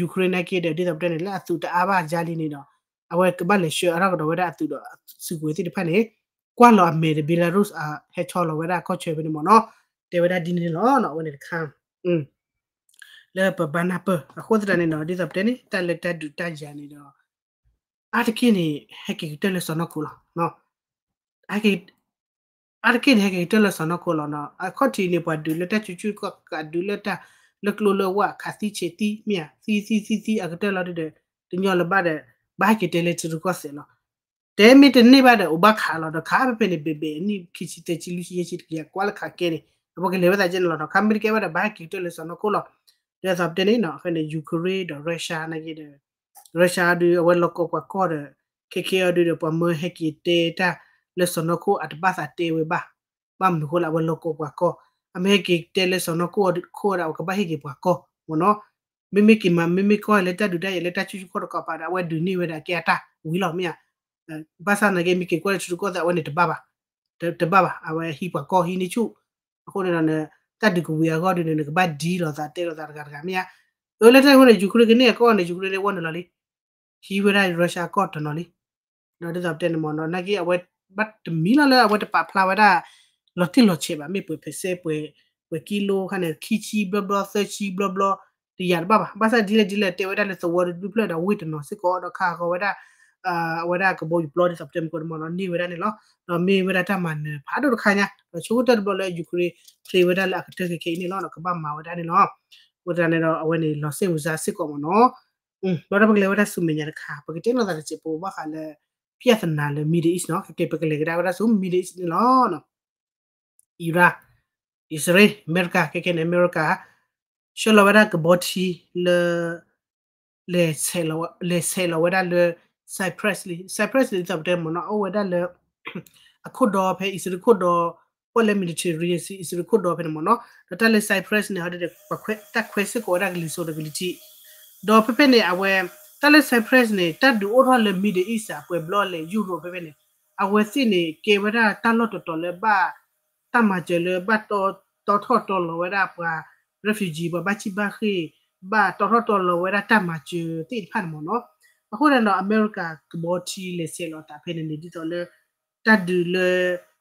ယူကရိန်းကတဲ့ဒီတော့တဲ့လေအသူတအားပါဂျာလီနေတော့ အဝဲကဘလေရှေအရကတော့ဝရအသူတော့စုကွေတိတဖက်နေကွာလောအမေဘီလာရုစ်အဟက်ချောလောဝရကောချေဘနေမနော်တေဝရဒီနေလောနော်ဝနေခမ်းอืมလဲပဘနာပအခုတည်းနေတော့ဒီစပ်တဲ့နေတက်လက်တက်ဒူတက်ရနေတော့အတကိနေဟက်ကီတက်လက်စနကူလာနော်အကိအတကိဟက်ကီတက်လက်စနကူလာနော်အခုတီနေပွားဒူလက်တက်ချူချူကကဒူလက်တက်လကလိုလဝခါစီချေတီမြစီစီစီစီအကတက်လာတဲ့တညောလပါတဲ့ဘာကီတဲလက်ချူကောဆေနော်တဲမီတနေပါတဲ့ဥပခါလာတော့ခါပဲပဲနေဘေဘေနိခိချီတဲချီလူရှိရချီတကကွာလခါကဲနေဘောကလေဝဒါကျန်လာတော့ခမ်မီကဲပါတဲ့ baketele tshiru kwaselo temite nne bada ubakhala to khabe pele bebe ni khisite chilusi ye chitkia kwal khakere aboke lebeda jenlo no khambir ke bada bakitele sono kolo there's obtaining no kene ukraine or russia na gide russia do awelo ko kwa kore. Keke do do pa mo hekite ta le sono ko at basa tewe ba. Bam ko la awelo ko kwa ko. Ameke tele sono ko ko ra ka bahigi kwa ko mono. ကီတဲလက်စနကိုခိုးတာကဘာဟက်ကီပွားကောမနော်မိမိကီမမိမိကိုလက်တဒူတဲ့လက်တချူချူခေါ်တော့ကပါတာဝဲဒူနေဝဲတာကဲတာဝီလောမြဘာသာနဂေမိကီကိုလက်ချူကောတာဝဲနေတဘာပါတဘာပါအဝဲဟီပွားကောဟီနေချူအခုလည်းတတ်တကူဝီယာကောဒီနေကဘတ်ဒီလောသာတဲလောသာကကမြ ơ lên đây hôm nay Ukraine cái này có này Ukraine quan là đi hi vừa đây Russia có tao nó đi nó đi tập tên mà nó nãy cái away bắt mi là là away tập phá vào đó lọt thì lọt chế bà mi bùi phải xe bùi bùi kilo khăn này khi chi blah blah sơ chi blah blah thì giờ bà bà bà sao đi lên đi lên tiêu đó là số word bị play đó wait nó sẽ có đó khá có vậy đó à vậy đó cái bùi plot tập tên của nó ni vậy đó này nó nó mi vậy đó ta mà phá được khá nha nó chú tới bùi lại Ukraine thì vậy đó là cái cái cái này nó nó cái băm màu vậy đó này nó vậy đó này nó vậy này nó sẽ usa sẽ có mà nó ừ đó là cái level đó sum mình nhặt khá bởi cái nó là chỉ bùi bà khá là ပြဿနာလေ Middle East နော်ကေပကလေကဒါဝဒါဆို Middle East နော်နော် Iraq Israel America ke ken America xolo wera gaboti le le selo le selo wera le cypressley cypressley tab de mona o wera le akodo pe isiru kodo pole military isiru kodo pe mona? Tata le cypress ni hade ta kwese ko wera gliso de biliti do pepe ne awe tale cypress ne tadu ora le mide isa kwe blo le euro pepe ne. Awe si ne ke wera talo to to le ba tamajele ba to to to to lo wera pa refugee ba ba chi ba khi ba to tho to lo wada tama je ti phan mo no အခုတော့အမေရိကကဘောတီလေဆေလောတာဖေနေနေဒီတော့လေတတ်ဒူလေ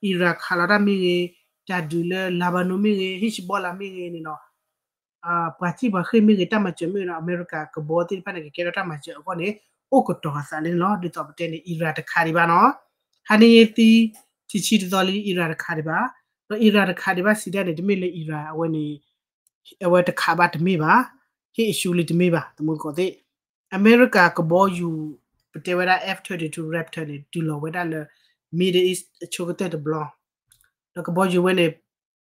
အီရတ်ခလာရမီတတ်ဒူလေလာဘနိုမီဟိချဘောလာမီနေနော်အာပါချီဘာခေမီဂတာမချမေနော်အမေရိကကဘောတိပနကေကေရတာမချအောနေအိုကတော်ဆာလင်းနော်ဒီတော့တဲ့နေအီရာတခါဒီပါနော်ဟာနေတီချီချီတော်လီအီရာတခါဒီပါတော့အီရာတခါဒီပါစီတဲ့နေတမေလေအီရာအဝနေ အဝတခါပါတမေပါဟိအရှူလီတမေပါတမှုကောတဲ့အမေရိကကဘောယူပတေဝရာ F32 Raptor နေဒူလောဝဒါလေ Middle East ချိုကတဲ့ဘလော့တော့ကဘောယူဝနေ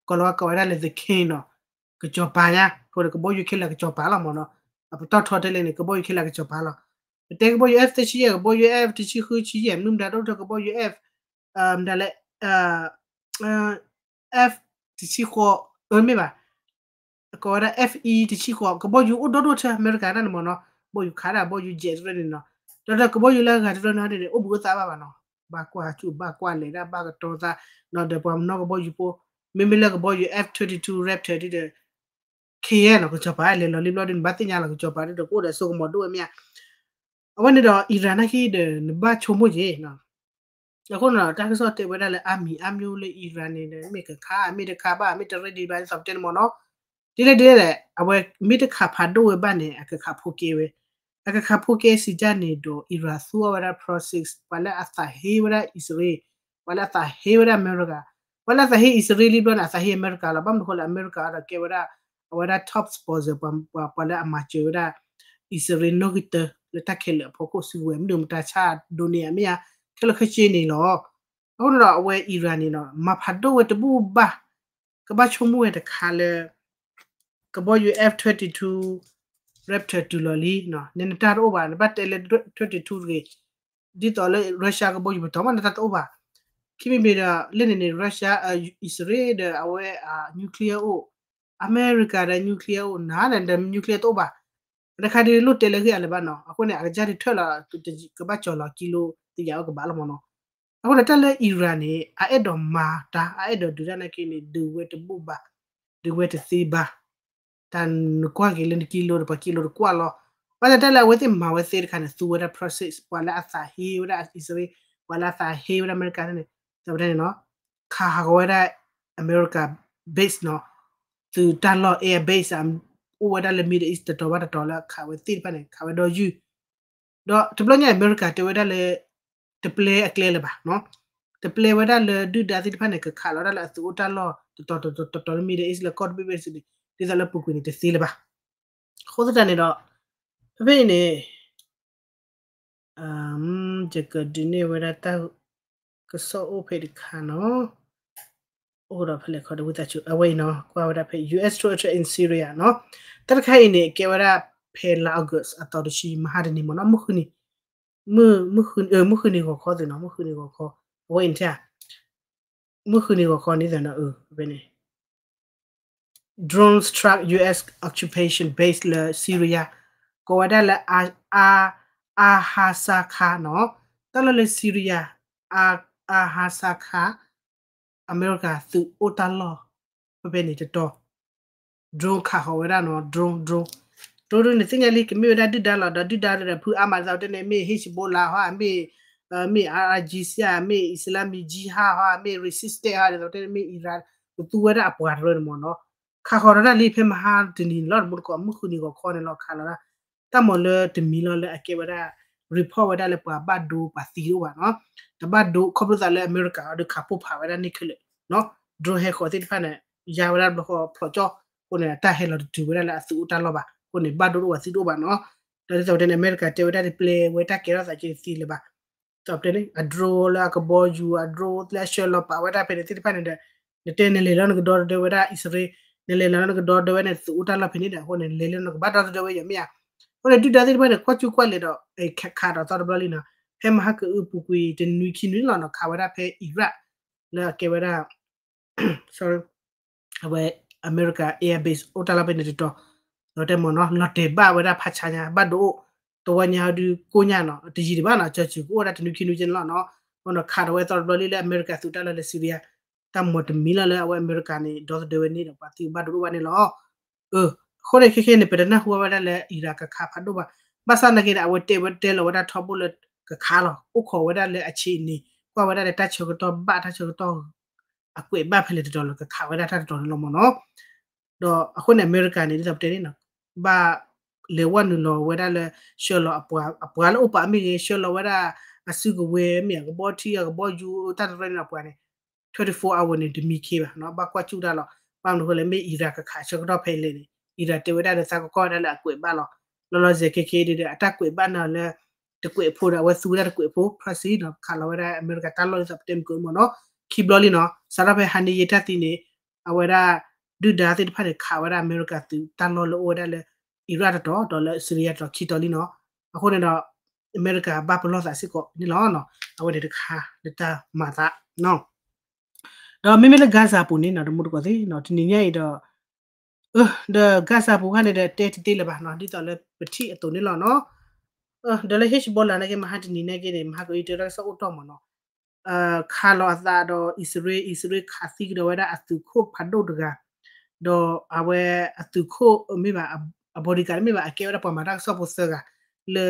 ကောလောကဝဒါလေ the king နော်ကကြောပါညာဟိုကဘောယူခိလာကကြောပါလာမနော်အပတော့ထော်တယ်လေကဘောယူခိလာကကြောပါလာတဲ့ကဘောယူ F တချီရကဘောယူ F တချီခူချီရနုံဒါတော့ကဘောယူ F အမ်ဒါလေအာ F တချီခေါ်အမေပါ ကောရ FE တချီခေါ်ကဘောယူအဒဒချအမေရိကန်နမနော်ဘောယူခါတာဘောယူဂျက်ရနေနော်တော့ကဘောယူလာကတော်နော်တဲ့အဘူသားပါပါနော်ဘာကွာချူဘာကွာလေဒါဘာကတော့သာနော်တဲ့ပေါ်နော်ကဘောယူပိုမေမေလကဘောယူ F22 Raptor တဲ့ KN ကိုချပါလေလော်လီဘလော်ဒင်ဘတ်တင်ညာလာကိုချပါတဲ့ကိုတဲ့ဆိုကမတို့အမြအဝနေတော့အီရန်ခိတဲ့ဘာချုံမကြီးနော်အခုနော်တာကစောတေဝဒါလေအမီအမျိုးလေအီရန်နေတယ်မိကခါအမိတခါပါအမိတရဒီဘန်ဆော့တင်မနော်ဒီလေဒီလေအဝဲမိတခါဖာဒိုဝဘနဲ့ dile dile awe mite kapadowe bane ake kapokewe ake kapoke sijane do irasua wara process wala asahe wara israel wala asahe wara america wala asahe israeli don asahe america ala bam hol america ala ke wara wara top sponsor bam wala amache wara israel no kita le takele poko siwe mdum ta cha dunia mia kelo khachini lo. Awra awe irani no mapado wetu ba ka ba chomu wetu kale kaboyu f22 raptor to loli no. Nen tar oba but ele 22 ge. Dit ole russia kaboyu betoma tat oba. Kimi bira lene ne russia israel awe nuclear o. America da nuclear o. Na nan da nuclear to ba da ka de lu tele ge ale ba no. Akone aga jari thola tu te ka ba chola kilo ti ya ka ba la mo no. Akone tele iran ne a edo ma ta a edo durana ke ne de wete buba de wete siba နော်အခုလည်းတက်လက်အီရန်နေအဲ့တော့မာတာအဲ့တော့ဒူရနကိနေဒူဝဲတပူပါဒူဝဲတစီပါတန်ကွာကီလန်ကီလိုပကီလိုကွာလောဘာတက်လက်ဝဲတင်မာဝဲစေခါနေသူဝဲ process ပွာလာအစာဟီဝဲအစ္စရေးဝလာစာဟီဝဲအမေရိကန်နေတော့တယ်နော်ခါဟဝဲအမေရိက base နော်သူတလော့ air base am ဥဝဒလမီဒစ်တတော်ဘာတော်လာခါဝတိပနေခါဝဒေါ်ယူတော့တပလညအမေရိကတဝဒလေတပလေအကလေလပါနော်တပလေဝဒလေဒူဒါတိဖနေခါလောဒါလသူတလော့တော်တော်တော်တော်မီဒစ်လကော့ဘီဘစီဒီဇလပုကွနီတစီလပါခိုးတဲ့နေတော့ဖေဖေနေအမ်ဂျကဒီနေဝဒတာကဆောအိုဖေဒီခါနော် ora phale khoda with that away no kwa wada phe US to in Syria no tar khai ne ke wada phe la august ator shi mahadani mo no mu khuni mu mu khuni e mu khuni ko kho drone struck US occupation base la Syria ko wada la a a a hasaka no tala le Syria a a hasaka အမေရိကသူအိုတာလောပပနေတော့ drone ခါဟောရနော် drone drone တို့တို့နေစင်ရလေးကမြေဒါဒဒါလာဒါဒဒါရဖူအမဇောက်တဲ့မေဟိရှိဘလာဟာမေမေအာဂျီစီယာမေအစ္စလာမီဂျီဟာဟာမေရီစစ်တေဟာတဲ့မေအီရန်သူဝရအပွားရမနော် ခါခေါ်ရတဲ့လေးဖမဟာတင်နီလော့ဘုကောမှုခုနီကိုခေါ်နေလော့ခါလာတမလတမီလောလေအကေဝရ report ဝဒလေပွာဘတ်ဒိုပါစီရောပါနော်တဘတ်ဒိုခေါပလသလေအမေရိကအဒခါပိုဖာဝရနိခလေနော်ဒရိုဟေခေါ်တိဖာနေယာဝရဘခေါ်ပရိုဂျောကိုနေတာဟဲလော်တူဝရလာအစုတလောပါကိုနေဘတ်ဒိုဝစီတော့ပါနော်ဒါဆိုတဲ့အမေရိကတေဝဒတဲ့ play ဝတာကေရစာချီစီလေပါတော့တဲ့အဒရိုလာကဘောယူအဒရိုလက်ရှယ်လောပါဝတာပေတိဖာနေတဲ့နေတဲ့နေလေလောနကဒေါ်ဒေဝဒအစ္စရေးနေလေလောနကဒေါ်ဒေဝနဲ့စုတလာဖိနေတာဟိုနေလေလောနကဘတ်တော်ဒေဝရမြာဟိုလေတူတာတိဖာနေခွချူခွက်လေတော့အဲခက်ခါ တော့တော်ဘလလီနာဖဲမဟကဥပူကွေတနွီခိနွီလောနခါဝဒဖဲအီရတ်လာကေဝဒ sorry အဝဲ America Air Base အိုတလာပဲနေတော့တော့တယ်မနော်လော်တေဘဝဒဖတ်ချညာဘတ်တို့တော့ညာဒီကိုညာနော်တကြီးဒီဘာနာချက်ချူကိုရတနုခိနုချင်းလောနော်ဟောနော်ခါတော့တော်တော်လေးလေ America သူတက်လာလေစီးရီးယားတမ်မတ်မီလာလေအဝဲ America နေဒေါ်ဒေဝနေတော့ပါတီဘတ်တို့ဝနေလောเออခိုးရခေခေနေပဒနာဟွာဝဒလေအီရာကခါဖတ်တော့ပါဘာသာနကေအဝဲတေဝတဲလောဝဒထောပ်ဘူးလေကခါလောဥခေါ်ဝဒလေအချီနီကွာဝဒလေတတ်ချုကတော့ဘာတတ်ချုကတော့အကွေဘဖလေတော်လောကခါဝဒတတ်တော်လောမနော်တော့အခုနေအမေရိကန်နေတော့တဲနေနော်ဘာလေဝနလောဝဒလေရှောလောအပွားအပွားလောပအမေရှောလောဝဒအစုကဝဲမြေကဘောတီကဘောယူတတ်ရနေပွားနေ 24 hour နေဒမီခေပါနော်ဘာကွာချူတာလောပမ်လို့လေမေအီရာကခါရှောကတော့ဖိလေနေအီရာတေဝဒတဲ့စကောဒါလာကွေဘာလောလောလောဇေကေကေတဲ့အတက်ကွေဘာနာလေတကွေဖိုးတာဝဆူရတကွေဖိုးဖရစီနော်ခါလောဝဒအမေရိကတန်လို့စပ်တမ်ကိုမနော်ခိဘလလီနော်ဆရာပဲဟန်ဒီယတတိနေအဝရဒူဒါတိဖတ်ခါဝရအမေရိကတူတန်လို့လို့ဝဒလေအီရတ်တော့ဒေါ်လာစီရီယာတော့ခီတော်လီနော်အခုနေတော့အမေရိကဘာပလော့စာစစ်ကိုနီလောနော်အဝရတခါဒတာမာတာနော် တော့မိမိလဂါဇာပူနေနော်တမှုတော့စီနော်ဒီနေ့ညရတော့အဲဒါဂါဇာပူကနေတဲ့တဲတီလေပါနော်ဒီတော့လေပတိအတုံနေလောနော်အဲဒါလေဟစ်ဘောလာနေကမဟာဒီနေနေကနေမဟာကိုအီတရက်ဆောက်တော့မနော်အာခါလောသာတော့ဣစရေဣစရေခါစီကတော့ဝဒအသူခုဖတ်တော့တကတော့အဝဲအသူခုမိပါအဘော်ဒီကမိပါအကဲရပမာတာဆော့ပိုစကလေ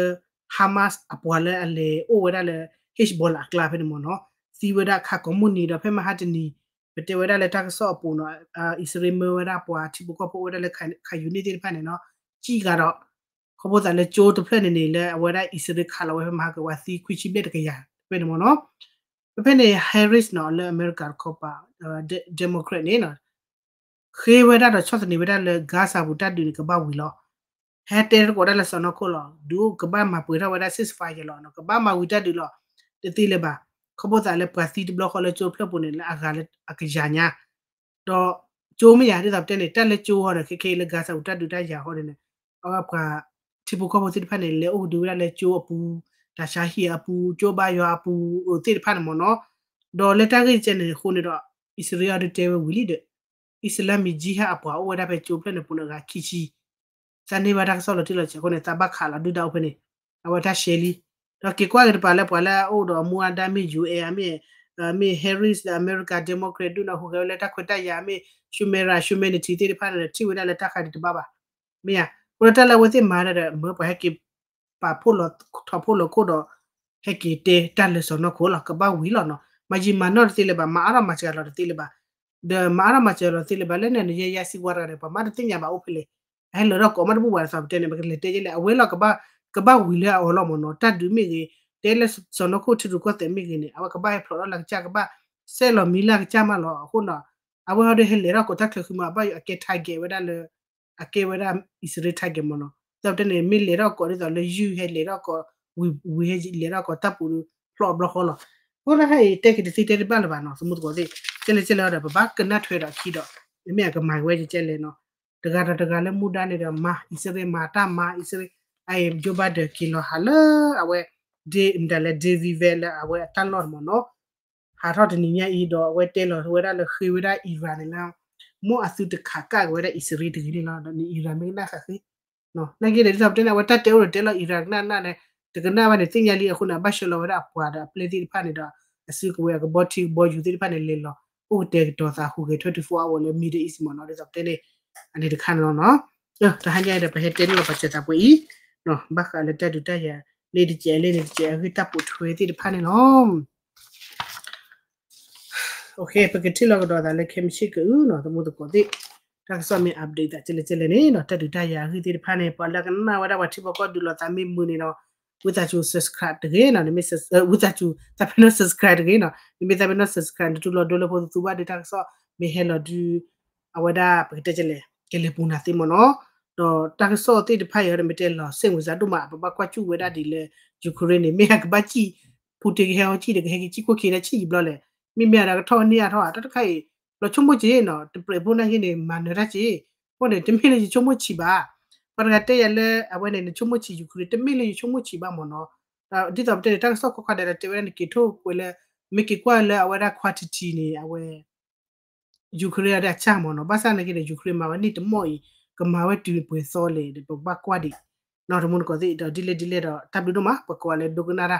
ဟာမတ်အပွားလေအလေအိုဝဒလေဟစ်ဘောလာကလာဖဲမနော်စီဝဒခါကွန်မြူနီတော့ဖဲမဟာတနီ ဘတေဝဒလေတက်ဆော့ပူနော်အာဣစရေမဝဒပွားတိဘကပိုဝဒလေခါယူနီတီဖဲနေနော်ကြီးကတော့ခဘောတလေချိုးတဖက်နေနေလေအဝဒဣစရေခါလောဝဲမဟာကဝစီခွချီဘက်တကရဖဲနေမနော်ပပနေ Harris နော်လေအမေရိကန်ကောပါဒီမိုကရက်နေနော်ခေဝဒတော့ချော့နေဝဒလေဂါဆာဘူတတ်ဒီကပဝီလောဟဲတဲကိုဒါလဆနကိုလောဒူကပမပွေရဝဒ65လောနော်ကပမဝီတတ်ဒီလောတတိလေပါ ခဘောတာလေပစီဘလော့ခလေချိုဖလပုန်လေအဂါလေအကညာညာတော့ကျိုးမရတဲ့တော့တဲ့လေတက်လေကျိုးဟောတယ်ခေခေလေဂါဆာဘူတတ်ဒူတတ်ရဟောတယ်နေအော်ကတီဘူခဘောစစ်ဖက်နေလေအိုဒူရလေကျိုးအပူဒါရှာဟီအပူကျိုးပါရွာအပူဟိုတိဖတ်မနော်ဒေါ်လက်တာကိကျနေခုနေတော့ဣစရိယဒတေဝီလီတဲ့အစ္စလာမီဂျီဟာအပွားဝဒပဲကျိုးဖလက်နေပုန်ကခီချီစန်နေဘာတာဆော်လို့တိလို့ချေခုနေတဘခါလာဒူတောက်ဖနေအဝတာရှယ်လီ တော့ကေကွာကပါလဲပွာလာအိုတော့မူအန်ဒါမီယူအေအမီအမီဟယ်ရစ်အမေရိကဒီမိုကရက်ဒူနော်ဟိုကလက်တာခွတ်တရအမီရှူမေရာရှူမေနီတီတိဖာနေတီဝဒလက်တာခါဒီတဘာဘာမီယာကိုတလဝသိမာရတဲ့မပဟကေပါဖို့လို့ထဖို့လို့ကိုတော့ဟက်ကီတေတက်လစနကိုလကဘာဝီလနော်မဂျီမနော်တိလေပါမာရမချာလောတိလေပါဒမာရမချာလောတိလေပါလည်းနဲ့ရရစီဝရရပါမတ်တင်ညာပါဥဖလေအဲလောတော့ကောမတ်ဘူဝါဆပ်တဲ့နေမကလေတေလေအဝဲလောကဘာ ကဘာဝီလေအော်လောမနော်တတ်ဒူမီကြီးတဲလစနကိုထူကိုတဲ့မီကြီးနေအဝကဘာဖလောလကချကဘာဆဲလောမီလာကချမလောခုနော်အဝရဟဲလေရကိုတက်ခခုမဘာအကေထိုင်ကေဝဒါလေအကေဝဒါဣစရိထိုင်ကေမနော်တော့တဲ့နေမီလေတော့ကိုရတော့လေယူဟဲလေတော့ကိုဝီဝီဟဲလေတော့ကိုတပ်ပူဖလော့ဘလော့ဟောလောဟိုလာဟဲတက်ကိတစီတဲပါလပါနော်စမှုကိုစေကျလေကျလေတော့ဘာကနတ်ထွေတော့ခီတော့မြမြကမိုင်ဝဲကျဲလေနော်တကတကလည်းမူဒနေတော့မာဣစရေမာတာမာဣစရေ အိုင်ဂျိုဘတ်ကီလိုဟာလာအဝဲဒီအင်တလက်ဒီဗီဗဲလာအဝဲတန်လော်မနော်ဟာတော့တနည်းဤတော့အဝဲတဲလော်ဝဲရလခေဝဲရအီရန်လာမောအစုတခါကဝဲရဣစရေတကြီးလာတော့အီရန်မင်းနာခါစီနော်နိုင်ကြတယ်စပ်တဲ့ဝတ်တဲဝဲတဲလော်အီရန်နာနာနဲ့တကနာကနေတင်ရလီအခုနဘရှလောဝဲအပွားတာပလေတိဖာနေတော့အစုကဝဲကဘောတီဘောယူတိဖာနေလေလောဥတေဒေါ်သာဟူကေ24 hour လေမီဒီအစ်မနော်တဲ့စပ်တဲ့အနေတခါနော်နော်နော်တဟန်ကြတဲ့ဘယ်တဲလို့ပတ်ချက်တာပွေ နော်ဘခလည်းတက်တူတက်ရလေဒီကျဲလေးနေကျဲဟိတပ်ပူထွေးတိဖာနေနော်โอเคပကတိလောက်တော့ဒါလည်းခင်ရှိကူနော်သမုဒ္ဒကိုတိတက်ဆောမီ update တာချလေချလေနေနော်တက်တူတက်ရဟိတိဖာနေပေါ်လကနာဝဒဝတိဘကောဒူလတာမီမူနေနော် without you subscribe တကယ်နော်ဒီ miss without you တပန subscribe တကယ်နော်ဒီမိတပန subscribe တူလို့ဒိုလို့ဖို့သူပါဒေတာဆောမေဟဲလော်ဒူအဝဒါပကတကြလေကလေပူနာတိမနော် တော့တာဆောတိတဖိုင်ရမတဲလောစင်ဝဇာတုမပပကွာချူဝဒါဒီလေယူကရိန်းနေမေဟကဘချီပူတေဟောချီတကယ်ချီကိုခေတဲ့ချီဘလလေမိမြတာထောနေရထောတတခိုင်လောချုံမကြီးနော်တပရဘုန်နေနေမန်ရချီဟိုနေတမင်းနေချုံမချီပါပရဂတေရလေအဝဲနေချုံမချီယူကရိတမင်းလေချုံမချီပါမနော်ဒီတော့တဲ့တက်ဆော့ခခတဲ့တဲ့ဝဲနေကီထိုကွေလေမိကီကွာလေအဝဲရခွာတီတီနေအဝဲယူကရိန်းတဲ့ချမနော်ဘာသာနေကတဲ့ယူကရိန်းမှာဝနိတမော်ဤ ကမာဝဲတူပွေစောလေဒီပပကွာဒီနော်တမွန်ကိုဒီဒီလေဒီလေတော့တပ်ပြီးတော့မှာပကွာလေဒုကနာရာ